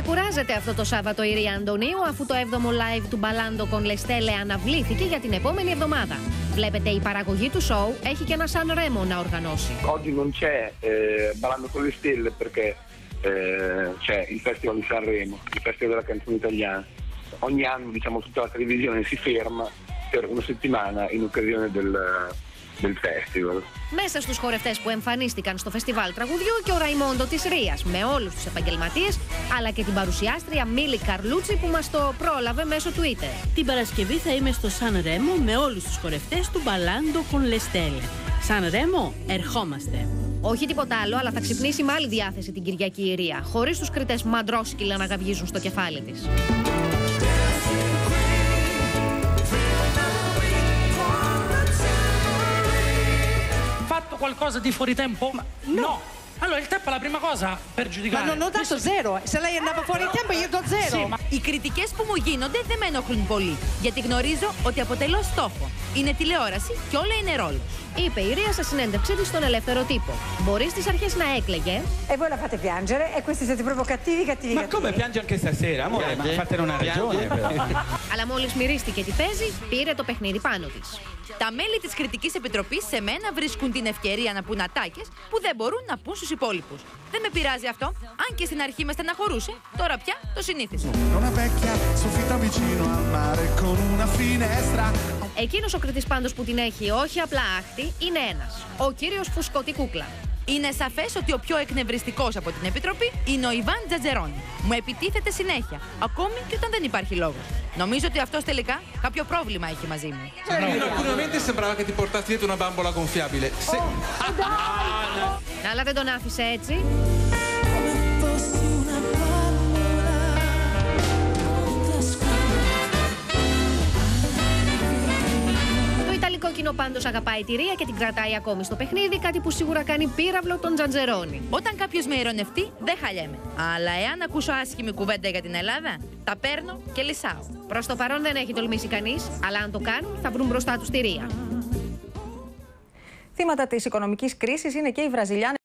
Ξεκουράζεται αυτό το Σάββατο η Ρία Αντωνίου αφού το 7ο live του Μπαλάντο Κονλεστέλε αναβλήθηκε για την επόμενη εβδομάδα. Βλέπετε, η παραγωγή του show έχει και ένα Σαν Ρέμο να οργανώσει. Oggi non c'è eh, Ballando con le Stelle perché eh, c'è il Festival di Sanremo, il Festival della canzone italiana. Ogni anno diciamo, tutta la televisione si ferma per una settimana in occasione del, del festival. Μέσα στους χορευτές που εμφανίστηκαν στο φεστιβάλ τραγουδιού και ο Ραϊμόντο της Ρίας με όλους τους επαγγελματίες αλλά και την παρουσιάστρια Μίλη Καρλούτσι που μας το πρόλαβε μέσω Twitter. Την Παρασκευή θα είμαι στο Σαν Ρέμο με όλους τους χορευτές του Μπαλάντο Κονλεστέλε. Σαν Ρέμο, ερχόμαστε. Όχι τίποτα άλλο, αλλά θα ξυπνήσει με άλλη διάθεση την Κυριακή η Ρία, χωρίς τους κριτές μαντρόσκυλα να γαβγίζουν στο κεφάλι της. Fatto qualcosa di fuori tempo? no. Allora il tempo è la prima cosa per giudicare. Ma non ho dato zero. Se lei andava fuori tempo io do zero. Sì, ma Οι κριτικέ που μου γίνονται δεν με ενοχλούν πολύ. Γιατί γνωρίζω ότι αποτελώ στόχο. Είναι τηλεόραση και όλα είναι ρόλο. Είπε η Ρία σε συνέντευξή της στον ελεύθερο τύπο. Μπορεί στις αρχές να έκλαιγε, E voi la fate piangere; E questi siete proprio cattivi, cattivi, Ma cattivi. come piange anche stasera? Amore, ma fatene una ragione però. αλλά μόλις μυρίστηκε τι παίζει, πήρε το παιχνίδι πάνω της. Τα μέλη τη κριτική επιτροπή σε μένα βρίσκουν την ευκαιρία να πούν ατάκε που δεν μπορούν να πούν στου υπόλοιπου. Δεν με πειράζει αυτό. Αν και στην αρχή με στεναχωρούσε, τώρα πια το συνήθισα. Una vecchia soffitta vicino al mare con una finestra. Εκείνος ο κριτής πάντως που την έχει όχι απλά άχτη, είναι ένας. Ο κύριος Φουσκωτή Κούκλα. Είναι σαφές ότι ο πιο εκνευριστικός από την Επιτροπή είναι ο Ιβάν Τζατζερόνι. Μου επιτίθεται συνέχεια, ακόμη και όταν δεν υπάρχει λόγος. Νομίζω ότι αυτός τελικά κάποιο πρόβλημα έχει μαζί μου. In alcuni momenti sembrava che ti portassi dietro una bambola gonfiabile. Se- Αλλά δεν τον άφησε έτσι. Κοινό πάντως αγαπάει τη Ρία και την κρατάει ακόμη στο παιχνίδι, κάτι που σίγουρα κάνει πύραυλο τον Τζαντζερόνι. Όταν κάποιος με ειρωνευτεί, δεν χαλιέμαι. Αλλά εάν ακούσω άσχημη κουβέντα για την Ελλάδα, τα παίρνω και λυσάω. Προς το παρόν δεν έχει τολμήσει κανείς, αλλά αν το κάνουν θα βρουν μπροστά τους τη Ρία. Θύματα της οικονομικής κρίσης είναι και οι Βραζιλιάνοι.